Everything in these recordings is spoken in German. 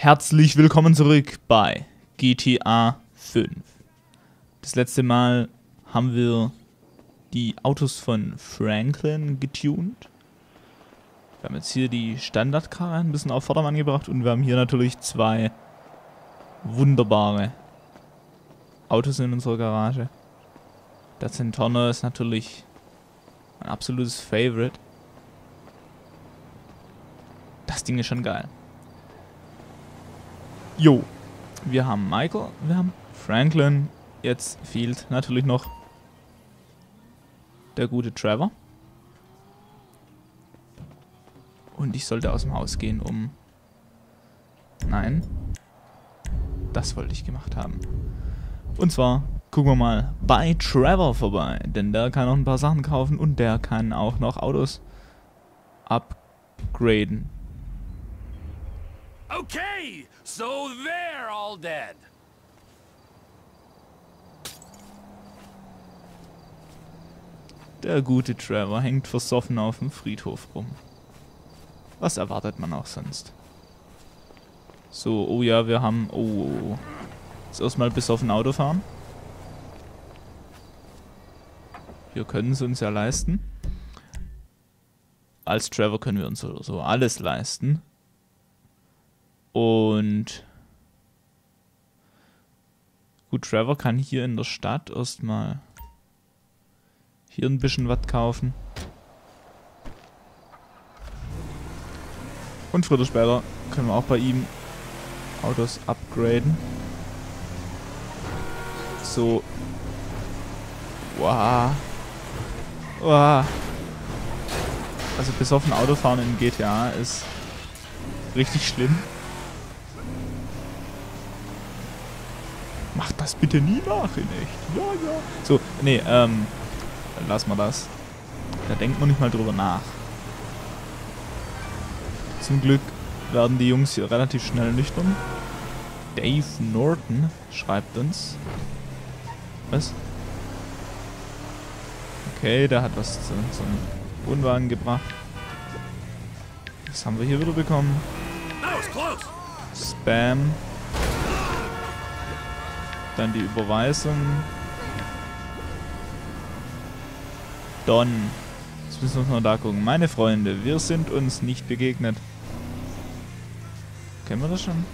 Herzlich willkommen zurück bei GTA 5. Das letzte Mal haben wir die Autos von Franklin getuned. Wir haben jetzt hier die Standardkarre ein bisschen auf Vordermann gebracht und wir haben hier natürlich zwei wunderbare Autos in unserer Garage. Der Centorno ist natürlich mein absolutes Favorite. Das Ding ist schon geil. Jo. Wir haben Michael, wir haben Franklin. Jetzt fehlt natürlich noch der gute Trevor. Und ich sollte aus dem Haus gehen, um... Nein. Das wollte ich gemacht haben. Und zwar gucken wir mal bei Trevor vorbei. Denn der kann noch ein paar Sachen kaufen und der kann auch noch Autos upgraden. Okay, so they're all dead. Der gute Trevor hängt versoffen auf dem Friedhof rum. Was erwartet man auch sonst? So, oh ja, wir haben... Oh, jetzt erstmal bis auf ein Auto fahren. Wir können es uns ja leisten. Als Trevor können wir uns so alles leisten. Und gut, Trevor kann hier in der Stadt erstmal hier ein bisschen was kaufen. Und früher oder später können wir auch bei ihm Autos upgraden. So. Wow. Wow. Also besoffen Autofahren in GTA ist richtig schlimm. Macht das bitte nie nach in echt. Ja, ja. So, nee, ähm, lassen wir das. Da denkt man nicht mal drüber nach. Zum Glück werden die Jungs hier relativ schnell nüchtern. Dave Norton schreibt uns. Was? Okay, der hat was zu, zum Wohnwagen gebracht. Was haben wir hier wieder bekommen? Spam. Dann die Überweisung. Don. Jetzt müssen wir uns mal da gucken. Meine Freunde, wir sind uns nicht begegnet. Kennen wir das schon?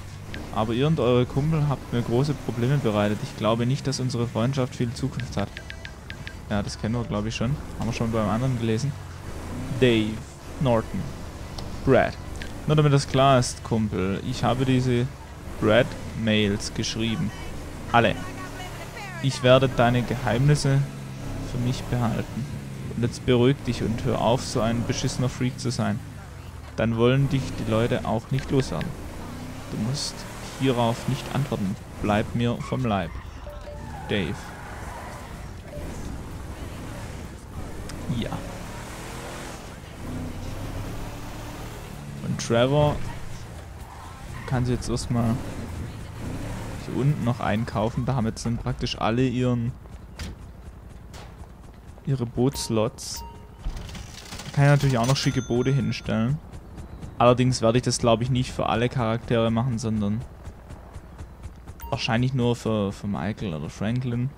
Aber ihr und eure Kumpel habt mir große Probleme bereitet. Ich glaube nicht, dass unsere Freundschaft viel Zukunft hat. Ja, das kennen wir, glaube ich, schon. Haben wir schon beim anderen gelesen. Dave Norton. Brad. Nur damit das klar ist, Kumpel. Ich habe diese Brad-Mails geschrieben. Alle. Ich werde deine Geheimnisse für mich behalten. Und jetzt beruhig dich und hör auf, so ein beschissener Freak zu sein. Dann wollen dich die Leute auch nicht loswerden. Du musst hierauf nicht antworten. Bleib mir vom Leib. Dave. Ja. Und Trevor kann sich jetzt erstmal unten noch einkaufen. Da haben jetzt dann praktisch alle ihren ihre Bootslots. Kann ich natürlich auch noch schicke Boote hinstellen. Allerdings werde ich das glaube ich nicht für alle Charaktere machen, sondern wahrscheinlich nur für, für Michael oder Franklin.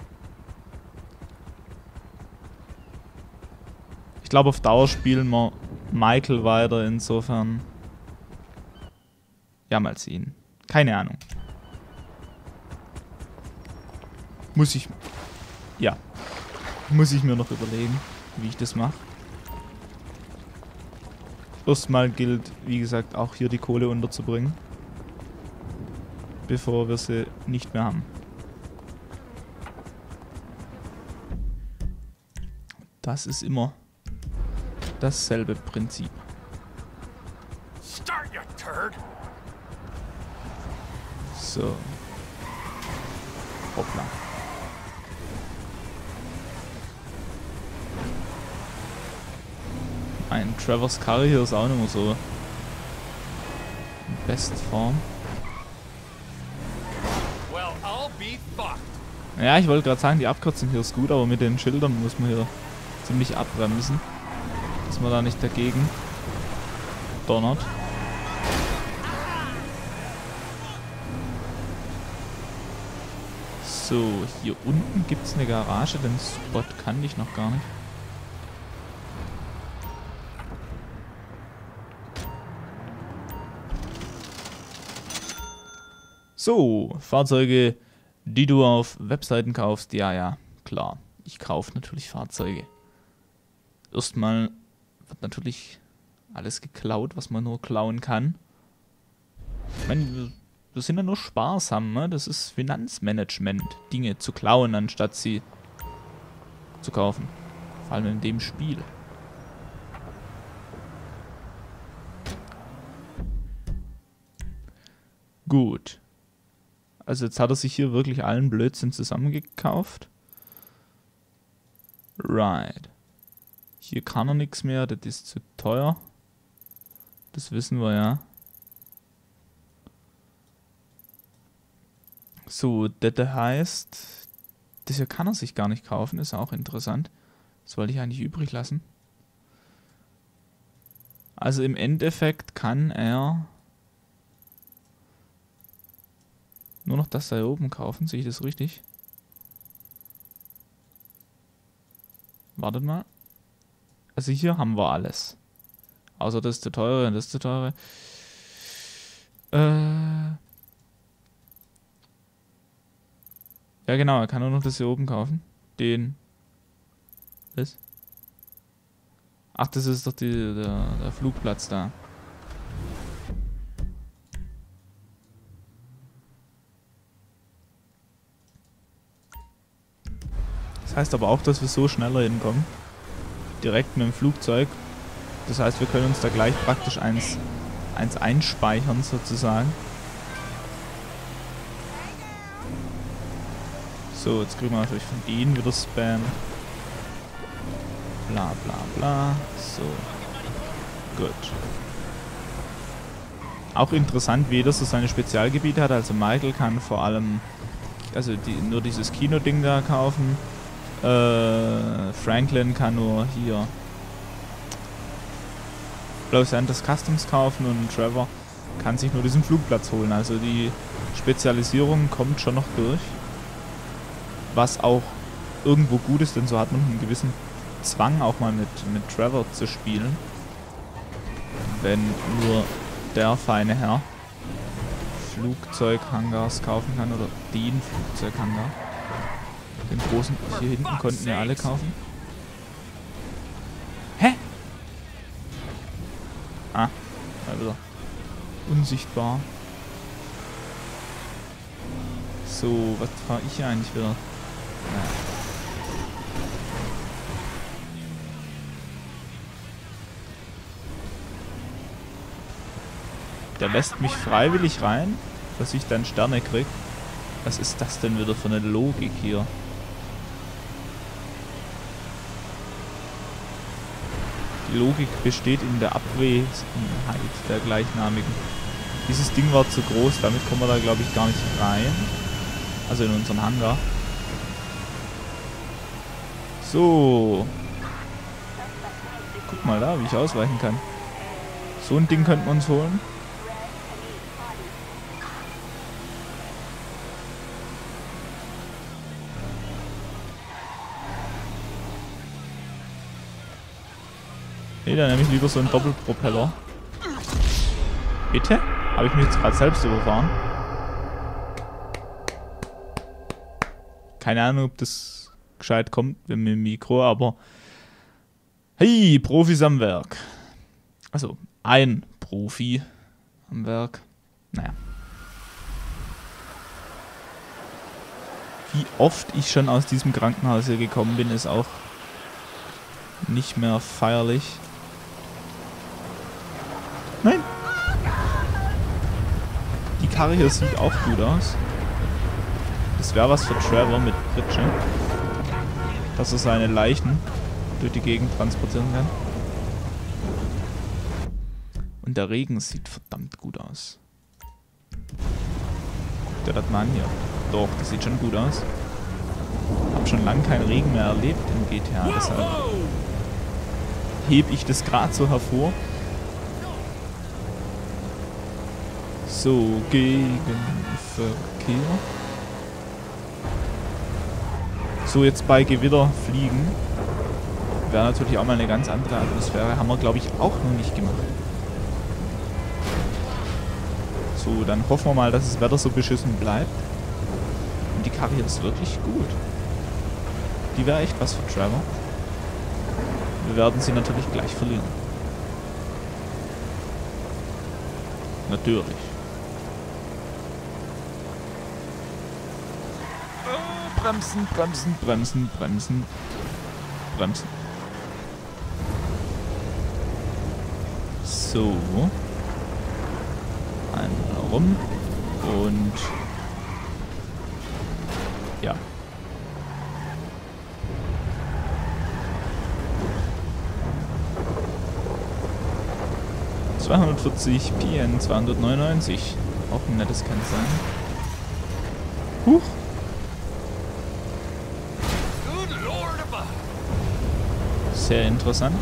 Ich glaube auf Dauer spielen wir Michael weiter, insofern ja mal sehen. Keine Ahnung. Muss ich... Ja. Muss ich mir noch überlegen, wie ich das mache. Erstmal gilt, wie gesagt, auch hier die Kohle unterzubringen. Bevor wir sie nicht mehr haben. Das ist immer dasselbe Prinzip. So. Hoppla. Ein Travers Curry hier ist auch nicht mehr so in Bestform. Ja, ich wollte gerade sagen, die Abkürzung hier ist gut, aber mit den Schildern muss man hier ziemlich abbremsen, dass man da nicht dagegen donnert. So, hier unten gibt es eine Garage, den Spot kannte ich noch gar nicht. So, Fahrzeuge, die du auf Webseiten kaufst. Ja, ja, klar. Ich kaufe natürlich Fahrzeuge. Erstmal wird natürlich alles geklaut, was man nur klauen kann. Ich meine, wir sind ja nur sparsam, ne? Das ist Finanzmanagement, Dinge zu klauen, anstatt sie zu kaufen. Vor allem in dem Spiel. Gut. Also jetzt hat er sich hier wirklich allen Blödsinn zusammengekauft. Right. Hier kann er nichts mehr, das ist zu teuer. Das wissen wir ja. So, das heißt, das hier kann er sich gar nicht kaufen, ist auch interessant. Das wollte ich eigentlich übrig lassen. Also im Endeffekt kann er nur noch das da oben kaufen. Sehe ich das richtig? Wartet mal. Also hier haben wir alles. Außer das ist zu teure und das ist zu teure. Äh Ja, genau, er kann nur noch das hier oben kaufen. Den. Was? Ach, das ist doch die, der, der Flugplatz da. Heißt aber auch, dass wir so schneller hinkommen. Direkt mit dem Flugzeug. Das heißt, wir können uns da gleich praktisch eins, eins einspeichern sozusagen. So, jetzt kriegen wir natürlich von denen wieder Spam. Bla bla bla. So. Gut. Auch interessant, wie jeder so seine Spezialgebiete hat. Also Michael kann vor allem also die, nur dieses Kino-Ding da kaufen. Äh, Franklin kann nur hier Los Santos Customs kaufen und Trevor kann sich nur diesen Flugplatz holen. Also die Spezialisierung kommt schon noch durch was auch irgendwo gut ist, denn so hat man einen gewissen Zwang auch mal mit, mit Trevor zu spielen. Wenn nur der feine Herr Flugzeughangars kaufen kann oder den Flugzeughangar. Den großen hier hinten konnten ja alle kaufen. Hä? Ah, also unsichtbar. So, was fahre ich hier eigentlich wieder? Der lässt mich freiwillig rein, dass ich dann Sterne krieg. Was ist das denn wieder für eine Logik hier? Die Logik besteht in der Abwesenheit der gleichnamigen. Dieses Ding war zu groß, damit kommen wir da glaube ich gar nicht rein. Also in unseren Hangar. So. Guck mal da, wie ich ausweichen kann. So ein Ding könnten wir uns holen. Ne, dann nehme ich lieber so einen Doppelpropeller. Bitte? Habe ich mich jetzt gerade selbst überfahren? Keine Ahnung, ob das gescheit kommt mit dem Mikro, aber hey, Profis am Werk. Also ein Profi am Werk. Naja. Wie oft ich schon aus diesem Krankenhaus hier gekommen bin, ist auch nicht mehr feierlich. Die Karre hier sieht auch gut aus. Das wäre was für Trevor mit Pritsche dass er seine Leichen durch die Gegend transportieren kann. Und der Regen sieht verdammt gut aus. Guck dir das mal an hier. Doch, das sieht schon gut aus. Hab schon lange keinen Regen mehr erlebt im GTA, deshalb hebe ich das gerade so hervor. So, Gegenverkehr. So, jetzt bei Gewitter fliegen. Wäre natürlich auch mal eine ganz andere Atmosphäre. Haben wir, glaube ich, auch noch nicht gemacht. So, dann hoffen wir mal, dass das Wetter so beschissen bleibt. Und die Karre ist wirklich gut. Die wäre echt was für Trevor. Wir werden sie natürlich gleich verlieren. Natürlich. Äh, bremsen, bremsen, bremsen, bremsen, bremsen. So. Einmal rum. Und... Ja. 240 PN 299. Auch ein nettes Kennzeichen. Huch. Sehr interessant.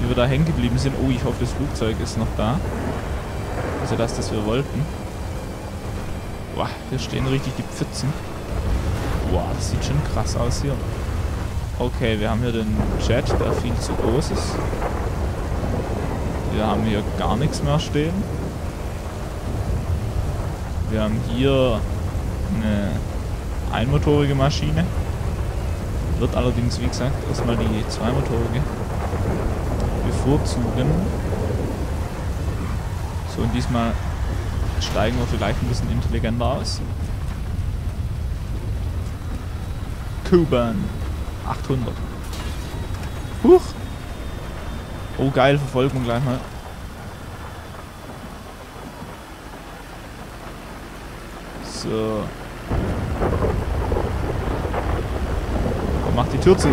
Wie wir da hängen geblieben sind. Oh, ich hoffe, das Flugzeug ist noch da. Also das, das wir wollten. Boah, hier stehen richtig die Pfützen. Boah, das sieht schon krass aus hier. Okay, wir haben hier den Jet, der viel zu groß ist. Wir haben hier gar nichts mehr stehen. Wir haben hier eine einmotorige Maschine. Wird allerdings, wie gesagt, erstmal die zweimotorige bevorzugen. So, und diesmal steigen wir vielleicht ein bisschen intelligenter aus. Kuban 800. Huch! Oh geil, Verfolgung gleich mal. So. Mach die Tür zu.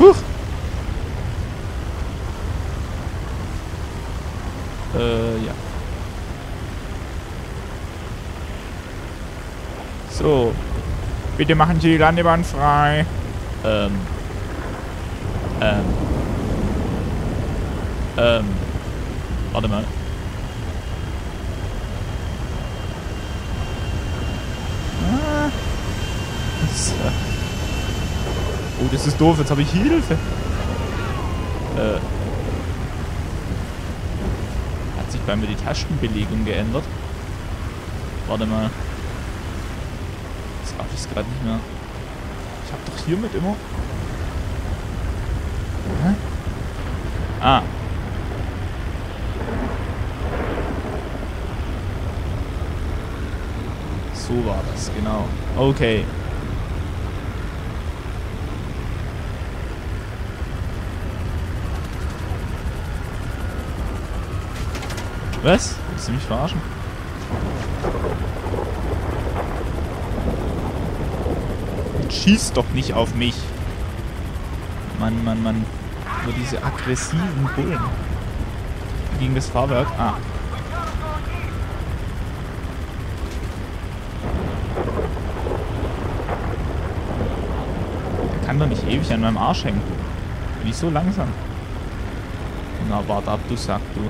Huch! Äh, ja. So. Bitte machen Sie die Landebahn frei. Ähm. Ähm. Ähm. Warte mal. So. Oh, das ist doof. Jetzt habe ich Hilfe. Äh. Hat sich bei mir die Tastenbelegung geändert? Warte mal. Jetzt habe ich gerade nicht mehr. Ich habe doch hiermit immer... Hä? Ah. So war das, genau. Okay. Was? Willst du mich verarschen? Schieß doch nicht auf mich. Mann, Mann, Mann. Nur diese aggressiven Bullen. Gegen das Fahrwerk. Ah. Der kann doch nicht ewig an meinem Arsch hängen. Bin ich so langsam? Na, warte ab, du Sack, du.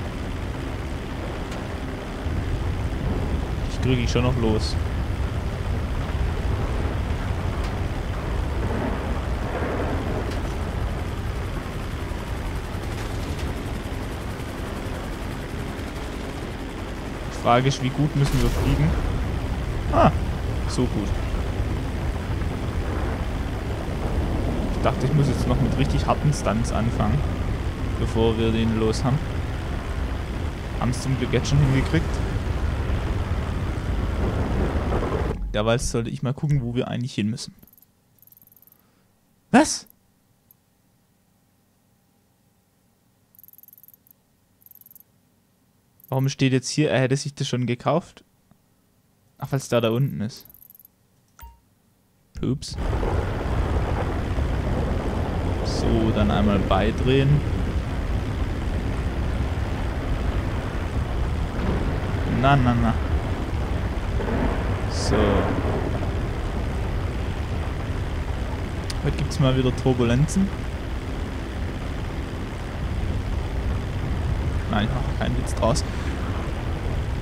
Kriege ich schon noch los. Frage ist, wie gut müssen wir fliegen? Ah, so gut. Ich dachte, ich muss jetzt noch mit richtig harten Stunts anfangen, bevor wir den los haben. Haben es zum Glück jetzt schon hingekriegt. Derweil sollte ich mal gucken, wo wir eigentlich hin müssen. Was? Warum steht jetzt hier, er hätte sich das schon gekauft? Ach, weil es da da unten ist. Ups. So, dann einmal beidrehen. Na, na, na. So. Heute gibt es mal wieder Turbulenzen. Nein, ich keinen Witz draus.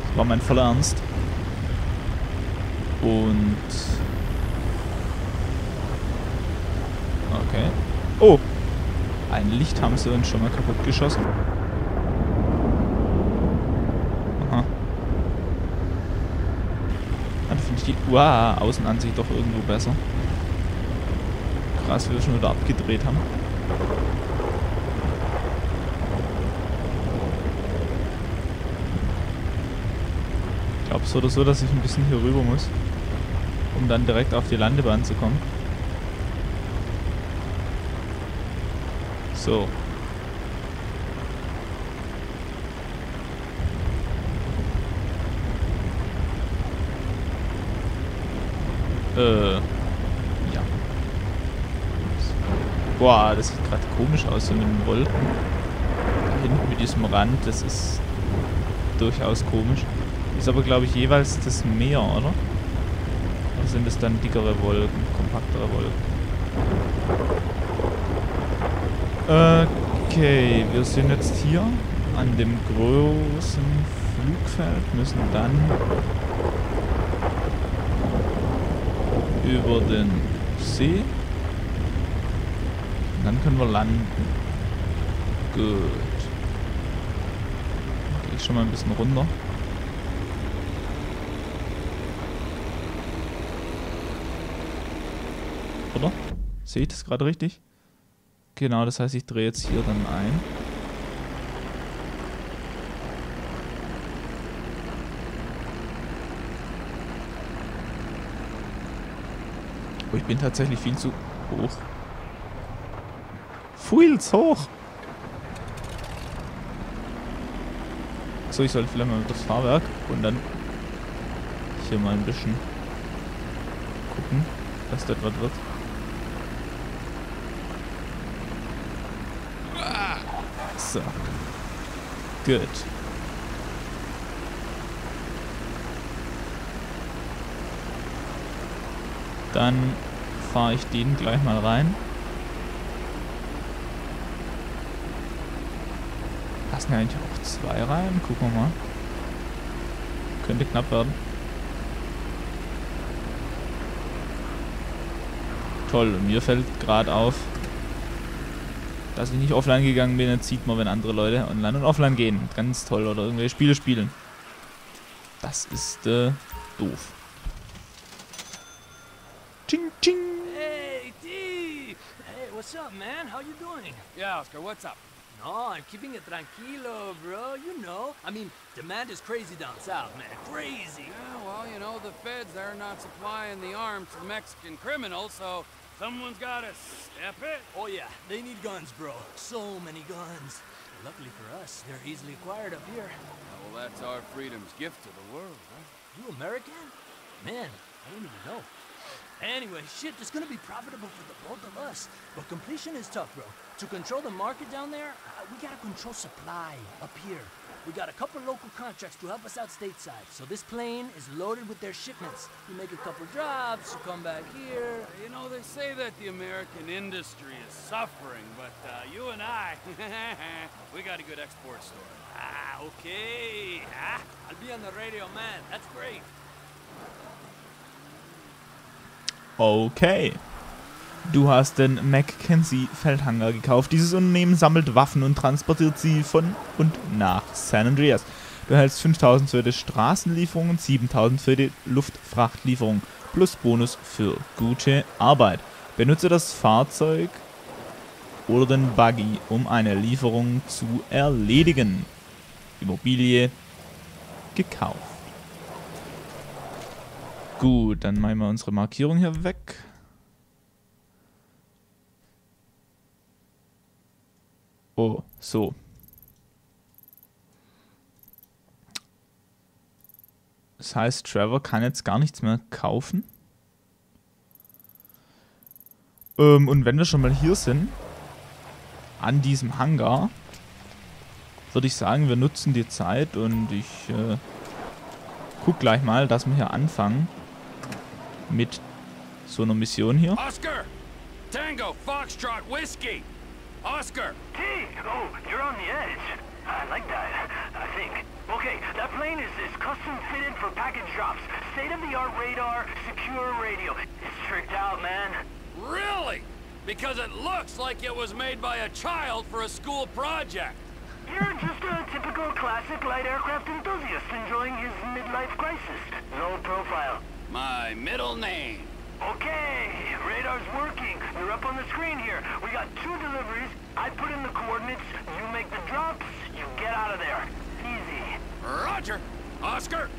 Das war mein voller Ernst. Und... Okay. Oh! Ein Licht haben sie uns schon mal kaputt geschossen. Dann finde ich die wow, Außenansicht doch irgendwo besser. Krass, wie wir schon wieder abgedreht haben. Ich glaube so oder so, dass ich ein bisschen hier rüber muss, um dann direkt auf die Landebahn zu kommen. So. Äh. Ja. Boah, das sieht gerade komisch aus, so mit den Wolken. Da hinten mit diesem Rand, das ist durchaus komisch. Ist aber, glaube ich, jeweils das Meer, oder? Oder sind es dann dickere Wolken, kompaktere Wolken? Okay, wir sind jetzt hier an dem großen Flugfeld, müssen dann über den See. Und dann können wir landen. Gut. Gehe ich schon mal ein bisschen runter. Oder? Sehe ich das gerade richtig? Genau, das heißt, ich drehe jetzt hier dann ein. Oh, ich bin tatsächlich viel zu hoch. Zu hoch! So, ich sollte vielleicht mal das Fahrwerk und dann hier mal ein bisschen gucken, dass das was wird. So. Gut. Dann fahre ich den gleich mal rein. Passen ja eigentlich auch zwei rein. Gucken wir mal. Könnte knapp werden. Toll, und mir fällt gerade auf, dass ich nicht offline gegangen bin. Jetzt sieht man, wenn andere Leute online und offline gehen. Ganz toll. Oder irgendwelche Spiele spielen. Das ist äh, doof. Ching, ching. Hey, T! Hey, what's up, man? How you doing? Yeah, Oscar, what's up? No, I'm keeping it tranquilo, bro. You know. I mean, demand is crazy down south, man. Crazy. Yeah, well, you know, the feds, they're not supplying the arms to the Mexican criminals, so someone's gotta step it. Oh, yeah. They need guns, bro. So many guns. Luckily for us, they're easily acquired up here. Well, that's our freedom's gift to the world, huh? You American? Man, I didn't even know. Anyway, shit, it's gonna be profitable for the both of us. But completion is tough, bro. To control the market down there, uh, we gotta control supply up here. We got a couple local contracts to help us out stateside. So this plane is loaded with their shipments. You make a couple drops, you come back here. You know, they say that the American industry is suffering, but uh, you and I, we got a good export story. Ah, okay. Ah, I'll be on the radio, man. That's great. Okay. Du hast den Mackenzie Feldhanger gekauft. Dieses Unternehmen sammelt Waffen und transportiert sie von und nach San Andreas. Du erhältst 5000 für die Straßenlieferungen, 7000 für die Luftfrachtlieferung plus Bonus für gute Arbeit. Benutze das Fahrzeug oder den Buggy, um eine Lieferung zu erledigen. Immobilie gekauft. Gut, dann machen wir unsere Markierung hier weg. Oh, so. Das heißt, Trevor kann jetzt gar nichts mehr kaufen. Ähm, und wenn wir schon mal hier sind, an diesem Hangar, würde ich sagen, wir nutzen die Zeit und ich äh, guck gleich mal, dass wir hier anfangen mit so einer Mission hier. Oscar! Tango, Foxtrot, Whiskey! Oscar! Hey, oh, you're on the edge. I like that, I think. Okay, that plane is, is custom fitted for package drops. State-of-the-art radar, secure radio. It's tricked out, man. Really? Because it looks like it was made by a child for a school project. You're just a typical classic light aircraft enthusiast enjoying his midlife crisis. No profile. My middle name. Okay, radar's working. You're up on the screen here. We got two deliveries. I put in the coordinates. You make the drops. You get out of there. Easy. Roger. Oscar,